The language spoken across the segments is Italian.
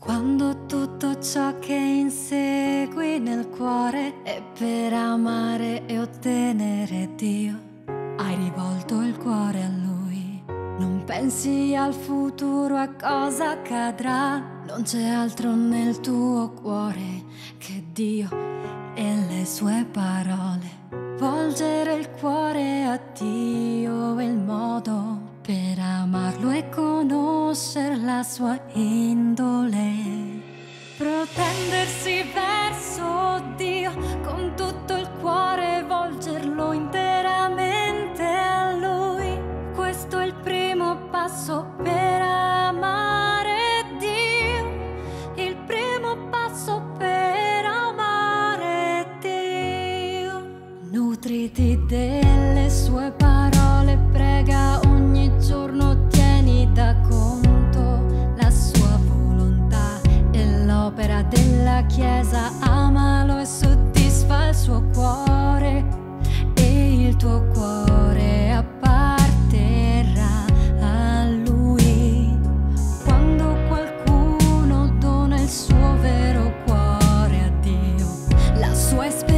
Quando tutto ciò che insegui nel cuore è per amare e ottenere Dio, hai rivolto il cuore a Lui. Non pensi al futuro, a cosa accadrà, non c'è altro nel tuo cuore che Dio e le sue parole. Volgere il cuore a Dio è il modo per amarlo e conoscere la sua indole. Protendersi verso Dio con tutto il cuore, volgerlo interamente a Lui. Questo è il primo passo per amare Dio, il primo passo per amare Dio. Nutriti delle tuo cuore apparterrà a lui. Quando qualcuno dona il suo vero cuore a Dio, la sua esperienza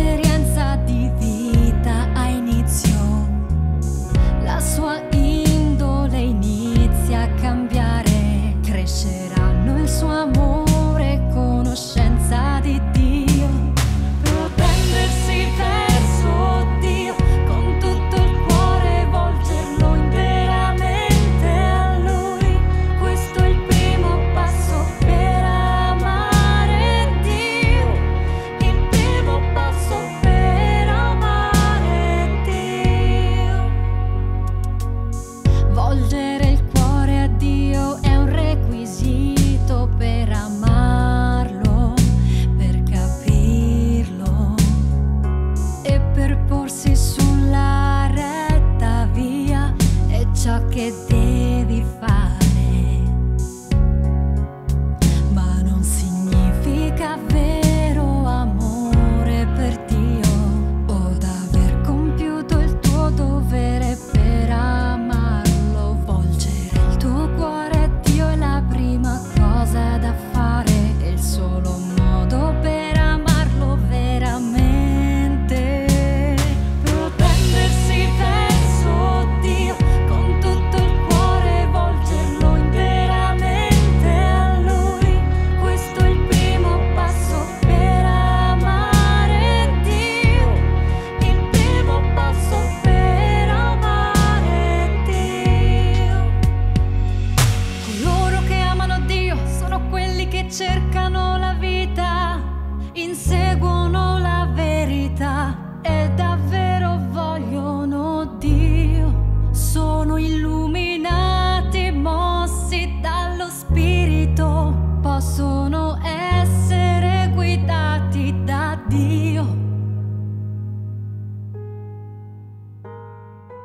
è cercano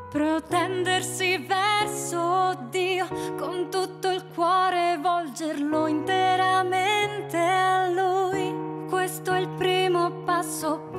Protendersi verso Dio con tutto il cuore, volgerlo interamente a Lui. Questo è il primo passo.